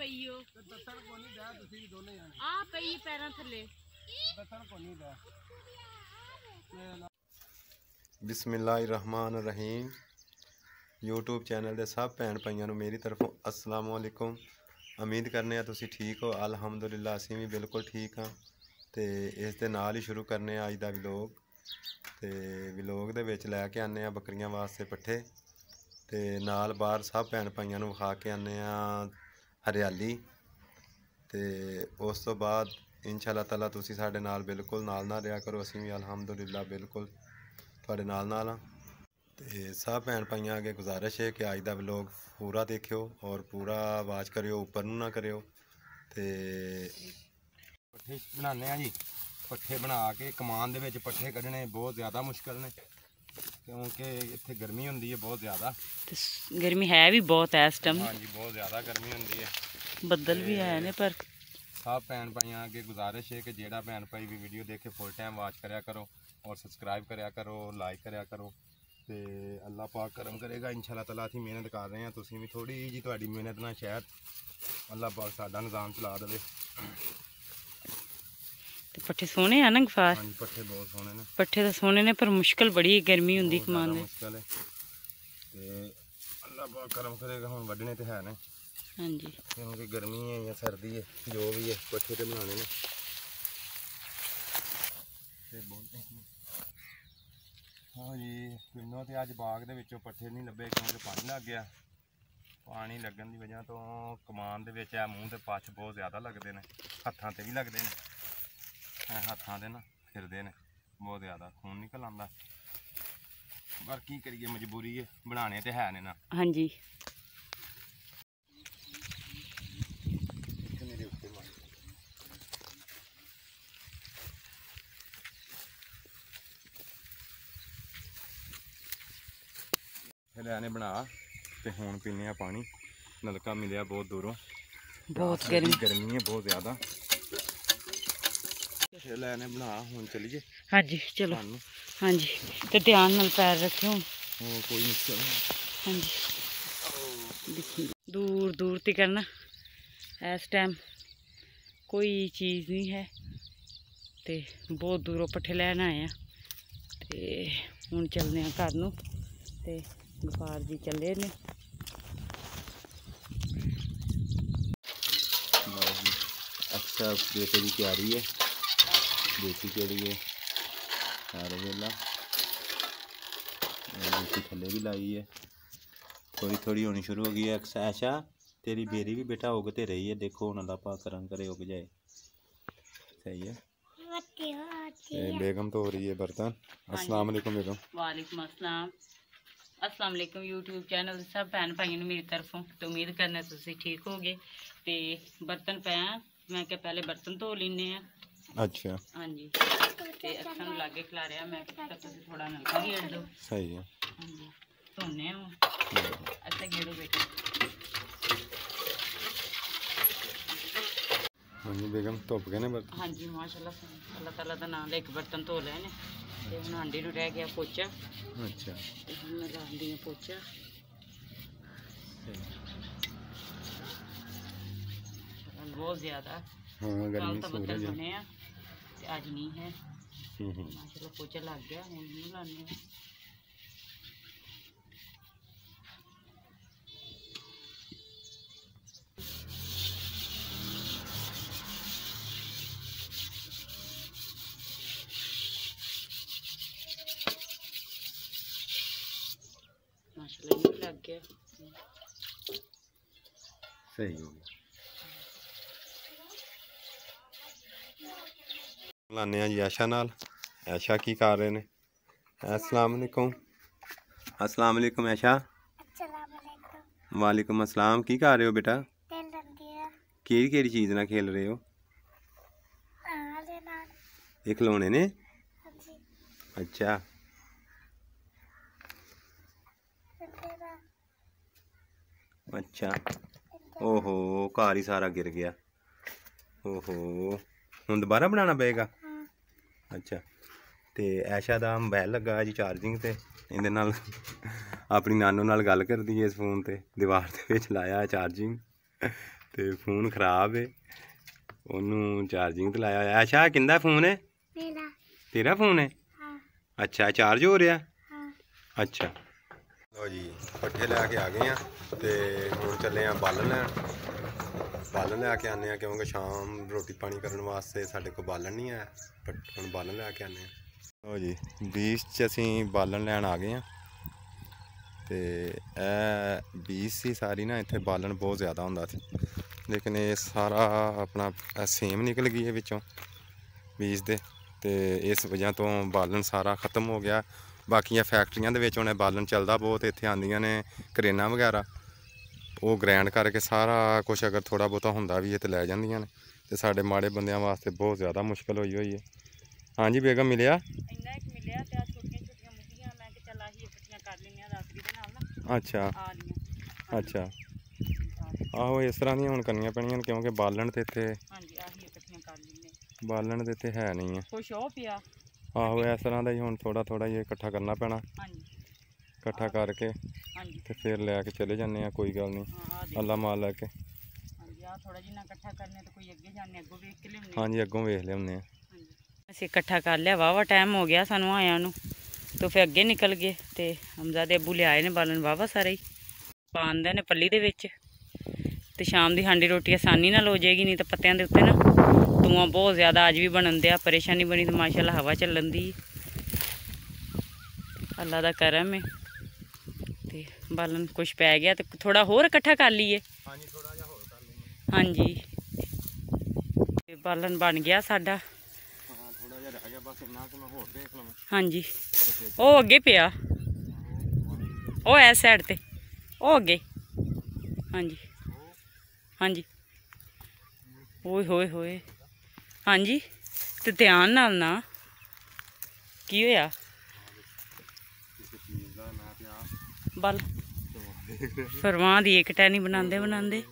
ਪਈ ਓ। ਤੇ ਦੱਸਣ ਕੋ ਨਹੀਂ ਦਾ ਤੁਸੀਂ ਵੀ ਦੋਨੇ ਜਾਣੇ। ਆ ਪਈ ਪੈਰਾਂ ਥੱਲੇ। ਦੱਸਣ ਕੋ ਨਹੀਂ ਦਾ ਬਿਸਮਿਲ੍ਲਾਹਿਰ ਰਹੀਮ YouTube ਚੈਨਲ ਦੇ ਸਭ ਭੈਣ ਭਾਈਆਂ ਨੂੰ ਮੇਰੀ ਤਰਫੋਂ ਅਸਲਾਮ ਵਾਲੇਕੁਮ ਉਮੀਦ ਕਰਨੇ ਆ ਤੁਸੀਂ ਠੀਕ ਹੋ। ਅਲਹਮਦੁਲਿਲਾ ਅਸੀਂ ਵੀ ਬਿਲਕੁਲ ਠੀਕ ਹਾਂ। ਤੇ ਇਸ ਦੇ ਨਾਲ ਹੀ ਸ਼ੁਰੂ ਕਰਨੇ ਆ ਅੱਜ ਦਾ ਵਲੌਗ। ਤੇ ਵਲੌਗ ਦੇ ਵਿੱਚ ਲੈ ਕੇ ਆਨੇ ਆ ਬੱਕਰੀਆਂ ਵਾਸਤੇ ਪੱਠੇ। ਤੇ ਨਾਲ ਬਾਹਰ ਸਭ ਭੈਣ ਭਾਈਆਂ ਨੂੰ ਵਿਖਾ ਕੇ ਆਨੇ ਆ ਹਰਿਆਲੀ। ਤੇ ਉਸ ਤੋਂ ਬਾਅਦ ਇਨਸ਼ਾ ਤਾਲਾ ਤੁਸੀਂ ਸਾਡੇ ਨਾਲ ਬਿਲਕੁਲ ਨਾਲ ਨਾ ਰਿਹਾ ਕਰੋ। ਅਸੀਂ ਵੀ ਅਲਹਮਦੁਲਿਲਾ ਬਿਲਕੁਲ ਤੁਹਾਡੇ ਨਾਲ ਨਾਲ ਹਾਂ। ਤੇ ਸਭ ਭੈਣ ਭਾਈਆਂ ਅੱਗੇ ਗੁਜ਼ਾਰਿਸ਼ ਹੈ ਕਿ ਅੱਜ ਦਾ ਵਲੌਗ ਪੂਰਾ ਦੇਖਿਓ ਔਰ ਪੂਰਾ ਆਵਾਜ਼ ਕਰਿਓ, ਉੱਪਰ ਨੂੰ ਨਾ ਕਰਿਓ। ਤੇ ਪੱਠੇ ਬਣਾਉਂਦੇ ਆ ਜੀ। ਪੱਠੇ ਬਣਾ ਕੇ ਕਮਾਨ ਦੇ ਵਿੱਚ ਪੱਠੇ ਕੱਢਣੇ ਬਹੁਤ ਜ਼ਿਆਦਾ ਮੁਸ਼ਕਲ ਨੇ। ਕਿਉਂਕਿ ਇੱਥੇ ਗਰਮੀ ਹੁੰਦੀ ਹੈ ਬਹੁਤ ਜ਼ਿਆਦਾ ਤੇ ਸ- ਗਰਮੀ ਹੈ ਵੀ ਬਹੁਤ ਐ ਇਸ ਟਾਈਮ ਹਾਂਜੀ ਬਹੁਤ ਜ਼ਿਆਦਾ ਗਰਮੀ ਹੁੰਦੀ ਹੈ ਬੱਦਲ ਵੀ ਆਏ ਨੇ ਪਰ ਸਭ ਭੈਣ ਭਾਈਆਂ ਅੱਗੇ ਗੁਜ਼ਾਰਿਸ਼ ਹੈ ਕਿ ਜਿਹੜਾ ਭੈਣ ਭਾਈ ਵੀ ਵੀਡੀਓ ਦੇਖ ਕੇ ਫੁੱਲ ਟਾਈਮ ਵਾਚ ਕਰਿਆ ਕਰੋ ਔਰ ਸਬਸਕ੍ਰਾਈਬ ਕਰਿਆ ਕਰੋ ਲਾਈਕ ਕਰਿਆ ਕਰੋ ਤੇ ਅੱਲਾਹ ਪਾਕ ਕਰਮ ਕਰੇਗਾ ਇਨਸ਼ਾਅੱਲਾ ਤਾਲਾ ਅਸੀਂ ਮਿਹਨਤ ਕਰ ਰਹੇ ਹਾਂ ਤੁਸੀਂ ਵੀ ਥੋੜੀ ਜੀ ਤੁਹਾਡੀ ਮਿਹਨਤ ਨਾਲ ਸ਼ਾਇਦ ਅੱਲਾਹ ਪਾਕ ਸਾਡਾ ਨਿਜ਼ਾਮ ਚਲਾ ਦੇਵੇ ਤੇ ਪੱਠੇ ਸੋਹਣੇ ਆ ਨਾ ਗਫਾਰ ਹਾਂਜੀ ਪੱਠੇ ਬਹੁਤ ਸੋਹਣੇ ਨੇ। ਪੱਠੇ ਤਾਂ ਸੋਹਣੇ ਨੇ ਪਰ ਮੁਸ਼ਕਲ ਬੜੀ ਹੈ, ਗਰਮੀ ਹੁੰਦੀ ਕਮਾਨ ਦੇ। ਤੇ ਅੱਲਾਹ ਪਾਕ ਕਰਮ ਕਰੇਗਾ ਹੁਣ ਵੱਢਣੇ ਤੇ ਹੈ ਨੇ। ਹਾਂਜੀ। ਕਿਉਂਕਿ ਗਰਮੀ ਹੈ ਜਾਂ ਸਰਦੀ ਹੈ ਜੋ ਵੀ ਹੈ ਪੱਠੇ ਤੇ ਬਣਾਉਣੇ ਨੇ। ਤੇ ਬਹੁਤ ਹਾਂ ਜੀ ਕਿੰਨੋ ਤੇ ਅੱਜ ਬਾਗ ਦੇ ਵਿੱਚੋਂ ਪੱਠੇ ਨਹੀਂ ਲੱਭੇ ਕਿਉਂਕਿ ਪਾਣੀ ਲੱਗ ਗਿਆ। ਪਾਣੀ ਲੱਗਣ ਦੀ ਵਜ੍ਹਾ ਤੋਂ ਕਮਾਨ ਦੇ ਵਿੱਚ ਆ ਮੂੰਹ ਤੇ ਪੱਛ ਬਹੁਤ ਜ਼ਿਆਦਾ ਲੱਗਦੇ ਨੇ ਹੱਥਾਂ ਤੇ ਵੀ ਲੱਗਦੇ ਨੇ। ਹੱਥਾਂ ਦੇ ਨਾ ਫਿਰਦੇ ਨੇ ਬਹੁਤ ਜ਼ਿਆਦਾ ਖੂਨ ਨਿਕਲ ਆਉਂਦਾ। ਪਰ ਕੀ ਕਰੀਏ ਮਜਬੂਰੀ ਹੈ ਬਣਾਉਣੇ ਤੇ ਹੈ ਨੇ ਨਾ। ਹਾਂਜੀ। ਮਾਰ ਹਰਿਆਣੇ ਬਣਾ ਤੇ ਹੁਣ ਪੀਨੇ ਆ ਪਾਣੀ। ਨਲਕਾ ਮਿਲਿਆ ਬਹੁਤ ਦੂਰੋਂ। ਬਹੁਤ ਗਰਮੀ। ਗਰਮੀ ਹੈ ਬਹੁਤ ਜ਼ਿਆਦਾ। ਹਰਿਆਣੇ ਬਣਾ ਹੁਣ ਚਲੀਏ। ਹਾਂਜੀ ਚਲੋ। ਤੁਹਾਨੂੰ ਹਾਂਜੀ ਤੇ ਧਿਆਨ ਨਾਲ ਪੈਰ ਰੱਖਿਓ। ਹੋਰ ਕੋਈ ਮੁਸ਼ਕਲ ਨਹੀਂ ਹਾਂਜੀ। ਦੇਖੀ ਦੂਰ ਦੂਰ ਤੇ ਕਰਨਾ। ਇਸ ਟਾਈਮ ਕੋਈ ਚੀਜ਼ ਨਹੀਂ ਹੈ। ਤੇ ਬਹੁਤ ਦੂਰੋਂ ਪੱਠੇ ਲੈਣ ਆਏ ਆ। ਤੇ ਹੁਣ ਚੱਲਦੇ ਆ ਘਰ ਨੂੰ। ਤੇ ਗਫਾਰ ਜੀ ਚੱਲੇ ਨੇ। ਅੱਛਾ ਬੇਟੇ ਦੀ ਤਿਆਰੀ ਹੈ। ਬੇਟੀ ਕਿਹੜੀ ਹੈ ਸਾਰੇ ਵੇਲਾ ਬੇਟੀ ਥੱਲੇ ਵੀ ਲਾਈ ਹੈ ਥੋੜੀ ਥੋੜੀ ਹੋਣੀ ਸ਼ੁਰੂ ਹੋ ਗਈ ਹੈ ਐਸ਼ਾ ਤੇਰੀ ਬੇਰੀ ਵੀ ਬੇਟਾ ਉਗ ਤੇ ਰਹੀ ਹੈ ਦੇਖੋ ਹੁਣ ਅੱਲਾ ਪਾਕ ਕਰਮ ਕਰੇ ਉਗ ਜਾਏ ਸਹੀ ਹੈ ਤੇ ਬੇਗਮ ਤੋਂ ਹੋ ਰਹੀ ਹੈ ਬਰਤਨ ਅਸਲਾਮ ਵਾਲੇकुम ਬੇਗਮ ਵਾਲੇਕੁਮ ਅਸਲਾਮ ਅਸਲਾਮ ਵਾਲੇਕੁਮ YouTube ਚੈਨਲ ਦੇ ਸਭ ਭੈਣ ਭਾਈਆਂ ਨੂੰ ਮੇਰੀ ਤਰਫੋਂ ਤੇ ਉਮੀਦ ਕਰਨਾ ਤੁਸੀਂ ਠੀਕ ਹੋਗੇ ਤੇ ਬਰਤਨ ਪਏ ਆ ਮੈਂ ਕਿਹਾ ਪਹਿਲੇ ਬਰਤਨ ਧੋ ਲੈਨੇ ਆ ਅੱਛਾ। ਹਾਂਜੀ। ਤੇ ਅੱਖਾਂ ਨੂੰ ਲਾਗੇ ਖਿਲਾਰਿਆ ਮੈਂ ਕਿਹਾ ਤੁਸੀਂ ਥੋੜਾ ਨਲਕਾ ਗੇੜ ਦਿਓ। ਸਹੀ ਹੈ ਹਾਂਜੀ। ਧੋਨੇ ਆ ਅੱਛਾ ਗੇੜੋ ਬੇਟਾ ਹਾਂਜੀ ਬੇਗਮ ਧੁੱਪ ਗਏ ਨੇ ਬਰਤਨ ਹਾਂਜੀ ਮਾਸ਼ਾਅੱਲਾ ਅੱਲਾਹ ਤਾਲਾ ਦਾ ਨਾਮ ਲੈ ਕੇ ਬਰਤਨ ਧੋ ਲਏ ਨੇ। ਤੇ ਹੁਣ ਆਂਟੀ ਨੂੰ ਰਹਿ ਗਿਆ ਪੋਚਾ। ਅੱਛਾ। ਤੇ ਹੁਣ ਮੈਂ ਲਾਉਂਦੀ ਆ ਪੋਚਾ। ਬਹੁਤ ਜ਼ਿਆਦਾ। ਹਾਂ ਗਰਮੀ ਸੂਰਜ ਹੈ ਤੇ ਅੱਜ ਨਹੀਂ ਹੈ ਹੂੰ ਹੂੰ ਮਾਸ਼ਾਅੱਲਾ ਪੋਚਾ ਲੱਗ ਗਿਆ ਹੁਣ ਨਹੀਂ ਲਾਉਂਦੇ ਆ ਮਾਸ਼ਾਅੱਲਾ ਇਹ ਵੀ ਲੱਗ ਗਿਆ ਲਾਨੇ ਆ ਜੀ ਆਸ਼ਾ ਨਾਲ। ਆਸ਼ਾ ਕੀ ਕਰ ਰਹੇ ਨੇ? ਅਸਲਾਮ ਵਾਲੇਕੁਮ ਅਸਲਾਮ ਵਾਲੇਕੁਮ ਆਸ਼ਾ। ਵਾਲੇਕੁਮ ਅਸਲਾਮ। ਕੀ ਕਰ ਰਹੇ ਹੋ ਬੇਟਾ? ਕਿਹੜੀ ਕਿਹੜੀ ਚੀਜ਼ ਨਾਲ ਖੇਲ ਰਹੇ ਹੋ? ਇਹ ਖਿਲੌਣੇ ਨੇ? ਅੱਛਾ। ਅੱਛਾ। ਓਹੋ ਘਰ ਹੀ ਸਾਰਾ ਗਿਰ ਗਿਆ। ਓਹੋ। ਹੁਣ ਦੁਬਾਰਾ ਬਣਾਉਣਾ ਪਏਗਾ? ਅੱਛਾ। ਤੇ ਐਸ਼ਾ ਦਾ ਮੋਬਾਈਲ ਲੱਗਾ ਜੀ ਚਾਰਜਿੰਗ ਤੇ। ਇਹਦੇ ਨਾਲ ਆਪਣੀ ਨਾਨੋ ਨਾਲ ਗੱਲ ਕਰਦੀ ਹੈ ਇਸ ਫੋਨ ਤੇ। ਦੀਵਾਰ ਦੇ ਵਿੱਚ ਲਾਇਆ ਚਾਰਜਿੰਗ ਤੇ ਫੋਨ ਖਰਾਬ ਏ। ਉਹਨੂੰ ਚਾਰਜਿੰਗ ਤੇ ਲਾਇਆ ਹੋਇਆ। ਅੱਛਾ ਕਿੰਦਾ ਫੋਨ ਹੈ ਮੇਰਾ ਤੇਰਾ ਫੋਨ ਹੈ ਹਾਂ। ਅੱਛਾ ਚਾਰਜ ਹੋ ਰਿਹਾ? ਹਾਂ। ਅੱਛਾ। ਲੋ ਜੀ ਪੱਠੇ ਲੈ ਕੇ ਆ ਗਏ ਆ ਤੇ ਹੁਣ ਚੱਲੇ ਆ ਬਾਲਣ। ਲੈਣ ਬਾਲਣ ਲੈ ਕੇ ਆਨੇ ਆ, ਕਿਉਂਕਿ ਸ਼ਾਮ ਰੋਟੀ ਪਾਣੀ ਕਰਨ ਵਾਸਤੇ ਸਾਡੇ ਕੋਲ ਬਾਲਣ ਨਹੀਂ ਹੈ ਬਟ ਹੁਣ ਬਾਲਣ ਲੈ ਕੇ ਆਨੇ ਆ। ਲੋ ਜੀ ਬੀਜ 'ਚ ਅਸੀਂ ਬਾਲਣ ਲੈਣ ਆ ਗਏ ਆ। ਤੇ ਇਹ ਬੀਜ ਸੀ ਸਾਰੀ ਨਾ ਇੱਥੇ ਬਾਲਣ ਬਹੁਤ ਜ਼ਿਆਦਾ ਹੁੰਦਾ ਸੀ। ਲੇਕਿਨ ਇਹ ਸਾਰਾ ਆਪਣਾ ਸੇਮ ਨਿਕਲ ਗਈ ਹੈ ਵਿੱਚੋਂ ਬੀਜ ਦੇ। ਤੇ ਇਸ ਵਜ੍ਹਾ ਤੋਂ ਬਾਲਣ ਸਾਰਾ ਖਤਮ ਹੋ ਗਿਆ। ਬਾਕੀਆਂ ਫੈਕਟਰੀਆਂ ਦੇ ਵਿੱਚ ਹੁਣ ਬਾਲਣ ਚੱਲਦਾ ਬਹੁਤ, ਇੱਥੇ ਆਂਦੀਆਂ ਨੇ ਕਰੇਨਾ ਵਗੈਰਾ। ਉਹ ਗ੍ਰੈਂਡ ਕਰਕੇ ਸਾਰਾ ਕੁਝ ਅਗਰ ਥੋੜਾ ਬਹੁਤਾ ਹੁੰਦਾ ਵੀ ਹੈ ਤੇ ਲੈ ਜਾਂਦੀਆਂ ਨੇ ਤੇ ਸਾਡੇ ਮਾੜੇ ਬੰਦਿਆਂ ਵਾਸਤੇ ਬਹੁਤ ਜ਼ਿਆਦਾ ਮੁਸ਼ਕਲ ਹੋਈ ਹੋਈ ਹੈ। ਹਾਂਜੀ ਬੇਗਮ ਮਿਲਿਆ? ਇੰਨਾ ਇੱਕ ਮਿਲਿਆ ਤੇ ਆ ਛੋਟੀਆਂ ਛੋਟੀਆਂ ਮੁੱਠੀਆਂ ਮੈਂ ਕਿ ਚੱਲ ਆਹੀ ਇਕੱਠੀਆਂ ਕਰ ਲੈਣੀਆਂ ਰਾਤਰੀ ਦੇ ਨਾਲ ਨਾ। ਅੱਛਾ। ਆ ਲੀਆਂ ਅੱਛਾ। ਆਹੋ ਇਸ ਤਰ੍ਹਾਂ ਦੀਆਂ ਹੁਣ ਕਰਨੀਆਂ ਪੈਣੀਆਂ ਕਿਉਂਕਿ ਬਾਲਣ ਤੇ ਇੱਥੇ ਹਾਂਜੀ ਆਹੀ ਇਕੱਠੀਆਂ ਕਰ ਲੈਣੇ ਬਾਲਣ ਤੇ ਇੱਥੇ ਹੈ ਨਹੀਂ ਹੈ ਕੁਛ ਉਹ ਪਿਆ। ਆਹੋ ਇਸ ਤਰ੍ਹਾਂ ਦਾ ਹੀ ਹੁਣ ਥੋੜਾ ਥੋੜਾ ਹੀ ਇਕੱਠਾ ਕਰਨਾ ਪੈਣਾ। ਹਾਂਜੀ। ਇਕੱਠਾ ਕਰਕੇ ਹਾਂਜੀ। ਤੇ ਫਿਰ ਲੈ ਕੇ ਚਲੇ ਜਾਂਦੇ ਆ ਕੋਈ ਗੱਲ ਨਹੀਂ। ਹਾਂ ਆ ਦੇ ਅੱਲਾ ਮਾਲ ਲੈ ਕੇ। ਹਾਂਜੀ ਆ ਥੋੜਾ ਜਿਹਾ ਇਕੱਠਾ ਕਰਨੇ ਤੇ ਕੋਈ ਅੱਗੇ ਜਾਣੇ ਅੱਗੋਂ ਵੇਖ ਕੇ ਲਿਆਉਣੇ ਹਾਂਜੀ ਅੱਗੋਂ ਵੇਖ ਲਿਆਉਂਦੇ ਆ। ਹਾਂਜੀ। ਅਸੀਂ ਇਕੱਠਾ ਕਰ ਲਿਆ ਵਾਵਾ ਟਾਈਮ ਹੋ ਗਿਆ ਸਾਨੂੰ ਆਇਆਂ ਨੂੰ। ਤੋਂ ਫਿਰ ਅੱਗੇ ਨਿਕਲ ਗਏ ਤੇ ਹਮਜ਼ਾ ਦੇ ਅੱਬੂ ਲਿਆਏ ਨੇ ਬਾਲਣ ਵਾਵਾ ਸਾਰੇ ਹੀ। ਪਾਉਂਦੇ ਨੇ ਪੱਲੀ ਦੇ ਵਿੱਚ। ਤੇ ਸ਼ਾਮ ਦੀ ਹਾਂਡੀ ਰੋਟੀ ਆਸਾਨੀ ਨਾਲ ਹੋ ਜਾਏਗੀ ਨਹੀਂ ਤਾਂ ਪੱਤਿਆਂ ਦੇ ਉੱਤੇ ਨਾ ਧੂਆਂ ਬਹੁਤ ਜ਼ਿਆਦਾ ਅੱਜ ਵੀ ਬਣਨ ਦਿਆ ਪਰੇਸ਼ਾਨੀ ਬਣੀ ਤੇ ਮਾਸ਼ਾਅੱਲਾ ਹਵਾ ਚੱਲਣ ਦੀ। ਅੱਲਾ ਦਾ ਕਰਮ ਹੈ ਤੇ ਬਾਲਣ ਕੁਛ ਪੈ ਗਿਆ ਤੇ ਥੋੜਾ ਹੋਰ ਇਕੱਠਾ ਕਰ ਲਈਏ। ਹਾਂਜੀ ਥੋੜਾ ਜਿਹਾ ਹੋਰ ਕਰ ਲੈਂਦੇ ਹਾਂਜੀ। ਤੇ ਬਾਲਣ ਬਣ ਗਿਆ ਸਾਡਾ। ਹਾਂ ਥੋੜਾ ਜਿਹਾ ਰਹਿ ਗਿਆ ਬਸ ਇੰਨਾ ਕਿ ਮੈਂ ਹੋਰ ਦੇਖ ਲਵਾਂ। ਹਾਂਜੀ। ਉਹ ਅੱਗੇ ਪਿਆ। ਉਹ ਐ ਸਾਈਡ ਤੇ। ਉਹ ਅੱਗੇ। ਹਾਂਜੀ। ਹਾਂਜੀ। ਓਏ ਹੋਏ ਹੋਏ। ਹਾਂਜੀ। ਤੇ ਧਿਆਨ ਨਾਲ ਨਾ। ਕੀ ਹੋਇਆ ਕਿਸੇ ਚੀਜ਼ ਦਾ ਮੈਂ ਤੇ ਬਲ ਫਰਮਾਂ ਦੀ ਇੱਕ ਟੈਨੀ ਬਣਾਉਂਦੇ ਬਣਾਉਂਦੇ।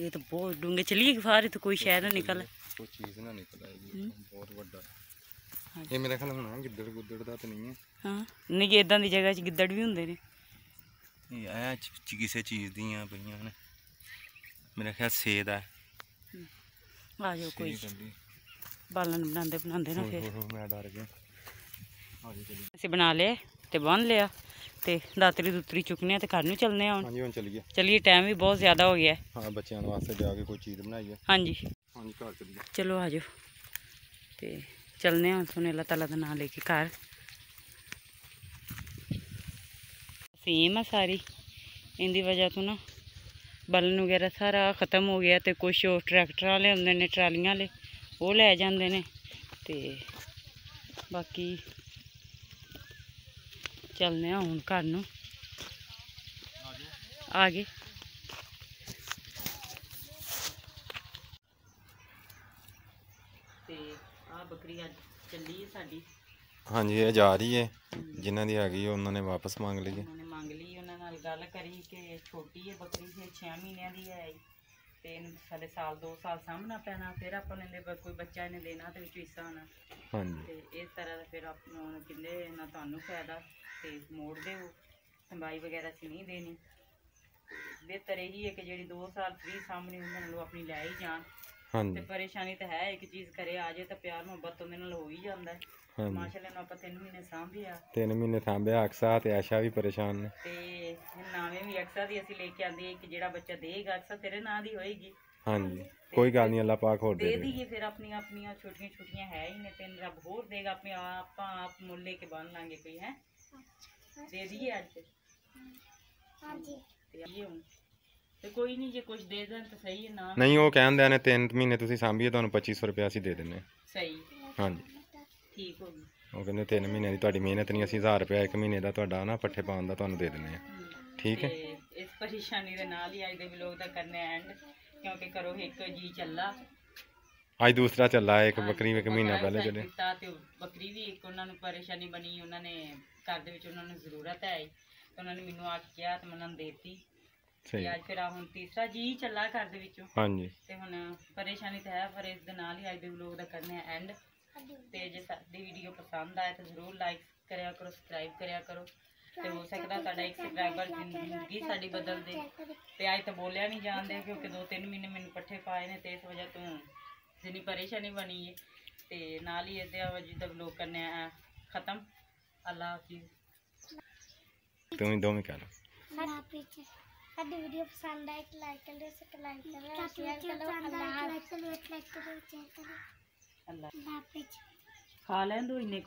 ਇਹ ਤਾਂ ਬਹੁਤ ਡੂੰਘੇ। ਚਲੀਏ ਫਾਰੇ ਤਾਂ ਕੋਈ ਸ਼ਾਇਦ ਨਾ ਨਿਕਲ। ਕੋਈ ਚੀਜ਼ ਨਾ ਨਿਕਲ ਆਏਗੀ। ਬਹੁਤ ਵੱਡਾ। ਇਹ ਮੇਰੇ ਖਿਆਲ ਹੋਣਾ ਗਿੱਦੜ ਗੁੱਦੜ ਦਾ ਤਾਂ ਨਹੀਂ ਹੈ। ਹਾਂ ਨਹੀਂ ਇਦਾਂ ਦੀ ਜਗ੍ਹਾ 'ਚ ਗਿੱਦੜ ਵੀ ਹੁੰਦੇ ਨੇ। ਇਹ ਆ ਕਿਸੇ ਚੀਜ਼ ਦੀਆਂ ਪਈਆਂ ਨੇ। ਮੇਰੇ ਖਿਆਲ ਸੇਦ ਆ। ਆ ਜਾਓ ਕੋਈ। ਬਾਲਣ ਬਣਾਉਂਦੇ ਬਣਾਉਂਦੇ ਨਾ ਫਿਰ। ਮੈਂ ਡਰ ਗਿਆ। ਚਲੀ ਅਸੀਂ ਬਣਾ ਲਿਆ ਤੇ ਬੰਨ ਲਿਆ ਤੇ ਦਾਤਰੀ ਦੁਤਰੀ ਚੁੱਕਨੇ ਆ ਤੇ ਘਰ ਨੂੰ ਚੱਲਨੇ ਆ ਹੁਣ। ਹਾਂਜੀ ਹੁਣ ਚਲੀਏ ਚਲਿਏ ਟਾਈਮ ਵੀ ਬਹੁਤ ਜ਼ਿਆਦਾ ਹੋ ਗਿਆ ਹੈ। ਬੱਚਿਆਂ ਵਾਸਤੇ ਜਾ ਕੇ ਕੋਈ ਚੀਜ਼ ਬਣਾਈਏ ਹਾਂਜੀ। ਹਾਂਜੀ ਘਰ ਚਲੀਏ ਚਲੋ ਆ ਜਾਓ। ਤੇ ਚੱਲਨੇ ਆ ਸੁਨੇ ਅੱਲਾਹ ਤਾਲਾ ਦਾ ਨਾਮ ਲੈ ਕੇ ਘਰ। ਸੇਮ ਆ ਸਾਰੀ। ਇਹਦੀ ਵਜ੍ਹਾ ਤੋਂ ਨਾ ਬਲਨ ਵਗੈਰਾ ਸਾਰਾ ਖਤਮ ਹੋ ਗਿਆ ਤੇ ਕੁਛ ਉਹ ਟਰੈਕਟਰ ਵਾਲੇ ਹੁੰਦੇ ਨੇ ਟਰਾਲੀਆਂ ਵਾਲੇ ਉਹ ਲੈ ਜਾਂਦੇ ਨੇ। ਤੇ ਬਾਕੀ ਚੱਲਨੇ ਆ ਹੁਣ ਘਰ ਨੂੰ। ਆ ਗਏ। ਤੇ ਆ ਬੱਕਰੀ ਅੱਜ ਚੱਲੀ ਹੈ ਸਾਡੀ। ਹਾਂਜੀ ਇਹ ਜਾ ਰਹੀ ਹੈ। ਜਿਨ੍ਹਾਂ ਦੀ ਹੈਗੀ ਉਹਨਾਂ ਨੇ ਵਾਪਸ ਮੰਗ ਲਈ ਹੈ। ਉਹਨਾਂ ਨੇ ਮੰਗ ਲਈ ਉਹਨਾਂ ਨਾਲ ਗੱਲ ਕਰੀ ਕਿ ਛੋਟੀ ਹੈ ਬੱਕਰੀ ਹੈ 6 ਮਹੀਨਿਆਂ ਦੀ ਹੈ ਇਹ, ਤੇ ਇਹਨੂੰ ਸਾਡੇ ਸਾਲ 2 ਸਾਲ ਸਾਂਭਣਾ ਪੈਣਾ ਫਿਰ ਆਪਾਂ ਨੇ ਇਹਦੇ ਕੋਈ ਬੱਚਾ ਇਹਨੇ ਦੇਣਾ ਤੇ ਵਿੱਚ ਹਿੱਸਾ ਆਉਣਾ। ਹਾਂਜੀ। ਤੇ ਇਸ ਤਰ੍ਹਾਂ ਦਾ ਫਿਰ ਆਪ ਨੂੰ ਕਹਿੰਦੇ ਨਾ ਤੁਹਾਨੂੰ ਫਾਇਦਾ। ਤੇ ਮੋੜ ਦਿਓ। ਸੰਭਾਈ ਵਗੈਰਾ ਸੀ ਨਹੀਂ ਦੇਣੀ। ਬਿਹਤਰ ਇਹੀ ਹੈ ਕਿ ਜਿਹੜੀ 2 ਸਾਲ ਫ੍ਰੀ ਸਾਹਮਣੇ ਉਹਨਾਂ ਨੂੰ ਆਪਣੀ ਲੈ ਹੀ ਜਾਣ। ਤੇ ਹਾਂਜੀ ਪਰੇਸ਼ਾਨੀ ਤਾਂ ਹੈ ਇੱਕ ਚੀਜ਼ ਕਰੇ ਆ ਜੇ ਤਾਂ ਪਿਆਰ ਮੁਹੱਬਤ ਉਹਦੇ ਨਾਲ ਹੋ ਹੀ ਜਾਂਦਾ ਹੈ। ਮਾਸ਼ਾਅੱਲਾ ਨੂੰ ਆਪਾਂ ਤਿੰਨ ਮਹੀਨੇ ਸਾਂਭਿਆ। ਤਿੰਨ ਮਹੀਨੇ ਥਾਂਬਿਆ ਅਕਸਾ ਤੇ ਆਸ਼ਾ ਵੀ ਪਰੇਸ਼ਾਨ ਨੇ। ਤੇ ਨਾਵੇਂ ਵੀ ਅਕਸਰ ਦੀ ਅਸੀਂ ਲੈ ਕੇ ਆਂਦੇ ਕਿ ਜਿਹੜਾ ਬੱਚਾ ਦੇਗਾ ਅਕਸਰ ਤੇਰੇ ਨਾਂ ਦੀ ਹੋਏਗੀ। ਹਾਂਜੀ। ਕੋਈ ਗੱਲ ਨਹੀਂ ਅੱਲਾਹ ਪਾਕ ਹੋਰ ਦੇ ਦੇ ਦੇ ਦਈਏ ਫਿਰ ਆਪਣੀਆਂ ਆਪਣੀਆਂ ਛੋਟੀਆਂ ਛੋਟੀਆਂ ਹੈ ਹੀ ਨੇ ਤੇ ਰੱਬ ਹੋਰ ਦੇਗਾ ਆਪਣੇ ਆਪਾਂ ਆਪ ਮੁੱਲ ਕੇ ਬੰਨ ਲਾਂਗੇ ਕੋਈ ਹੈ? ਤੇ ਕੋਈ ਨਹੀਂ ਜੇ ਕੁਝ ਦੇ ਦੇਣ ਤਾਂ ਸਹੀ ਹੈ ਨਾ ਨਹੀਂ ਉਹ ਕਹਿੰਦੇ ਨੇ ਤਿੰਨ ਮਹੀਨੇ ਤੁਸੀਂ ਸਾਂਭੀਏ ਤੁਹਾਨੂੰ 2500 ਰੁਪਏ ਅਸੀਂ ਦੇ ਦਿੰਨੇ ਹਾਂ। ਸਹੀ। ਹਾਂਜੀ। ਠੀਕ ਹੋ ਗਈ। ਉਹ ਕਹਿੰਦੇ ਤਿੰਨ ਮਹੀਨੇ ਦੀ ਤੁਹਾਡੀ ਮਿਹਨਤ ਨਹੀਂ ਅਸੀਂ 1000 ਰੁਪਏ ਇੱਕ ਮਹੀਨੇ ਦਾ ਤੁਹਾਡਾ ਨਾ ਪੱਠੇ ਪਾਉਣ ਦਾ ਤੁਹਾਨੂੰ ਦੇ ਦਿੰਨੇ ਆ ਠੀਕ ਹੈ। ਤੇ ਇਸ ਪਰੇਸ਼ਾਨੀ ਦੇ ਨਾਲ ਹੀ ਅੱਜ ਦੇ ਵਲੋਗ ਦਾ ਕਰਨੇ ਐਂਡ ਕਿਉਂਕਿ ਕਰੋ ਇੱਕ ਜੀ ਚੱਲਾ। ਅੱਜ ਦੂਸਰਾ ਚੱਲਾ ਹੈ ਇੱਕ ਬੱਕਰੀ ਇੱਕ ਉਹ ਮਹੀਨਾ ਪਹਿਲੇ ਚੱਲੇ ਕੀਤਾ ਤੇ ਉਹ ਬੱਕਰੀ ਵੀ ਇੱਕ ਉਹਨਾਂ ਨੂੰ ਪਰੇਸ਼ਾਨੀ ਬਣੀ ਉਹਨਾਂ ਨੇ ਘਰ ਦੇ ਵਿੱਚ ਉਹਨਾਂ ਨੂੰ ਜ਼ਰੂਰਤ ਹੈ ਤੇ ਉਹਨਾਂ ਨੇ ਮੈਨੂੰ ਆ ਕੇ ਕਿਹਾ ਤੇ ਮੈਂ ਉਹਨਾਂ ਨੂੰ ਦੇਤੀ। ਸਹੀ। ਅੱਜ ਫਿਰ ਆ ਹੁਣ ਤੀਸਰਾ ਜੀ ਚੱਲਾ ਘਰ ਦੇ ਵਿੱਚੋਂ। ਹਾਂਜੀ। ਤੇ ਹੁਣ ਪਰੇਸ਼ਾਨੀ ਤਾਂ ਹੈ ਪਰ ਇਸ ਦੇ ਨਾਲ ਹੀ ਅੱਜ ਦੇ ਵਲੋਗ ਦਾ ਕਰਨੇ ਐਂਡ ਤੇ ਜੇ ਸਾਡੀ ਵੀਡੀਓ ਪਸੰਦ ਆਏ ਤਾਂ ਜ਼ਰੂਰ ਲਾਈਕ ਕਰਿਆ ਕਰੋ ਸਬਸਕ੍ਰਾਈਬ ਕਰਿਆ ਕਰੋ। ਤੇ ਹੋ ਸਕਦਾ ਤੁਹਾਡਾ ਇੱਕ ਸਬਸਕ੍ਰਾਈਬਰ ਜ਼ਿੰਦਗੀ ਸਾਡੀ ਬਦਲ ਦੇ। ਤੇ ਅੱਜ ਤਾਂ ਬੋਲਿਆ ਨਹੀਂ ਜਾਂਦੇ ਕਿਉਂਕਿ ਦੋ ਤਿੰਨ ਮਹੀਨੇ ਮੈਨੂੰ ਪੱਠੇ ਪਾਏ ਨੇ ਤੇ ਇਸ ਵਜ੍ਹਾ ਤੋਂ ਜਿੰਨੀ ਪਰੇਸ਼ਾਨੀ ਬਣੀ ਹੈ ਤੇ ਨਾਲ ਹੀ ਇਹਦੇ ਆਵਾਜ਼ ਦਾ ਵਲੋਗ ਕਰਨੇ ਆ ਖਤਮ। ਅੱਲਾ ਹਾਫਿਜ਼। ਤੂੰ ਹੀ ਦੋਵੇਂ ਕਰ ਅੱਲਾ ਪੀਛੇ ਸਾਡੀ ਵੀਡੀਓ ਪਸੰਦ ਆਏ ਤਾਂ ਲਾਈਕ ਕਰਿਓ ਸਬਸਕ੍ਰਾਈਬ ਕਰਿਓ ਸ਼ੇਅਰ ਹਾਫਿਜ਼। ਲਾਈਕ ਕਰਿਓ ਸ਼ੇਅਰ ਕਰੋ ਅੱਲਾ। ਅੱਲਾ ਪੀਛੇ ਖਾ ਲੈਣ ਦੋ ਇੰਨੇ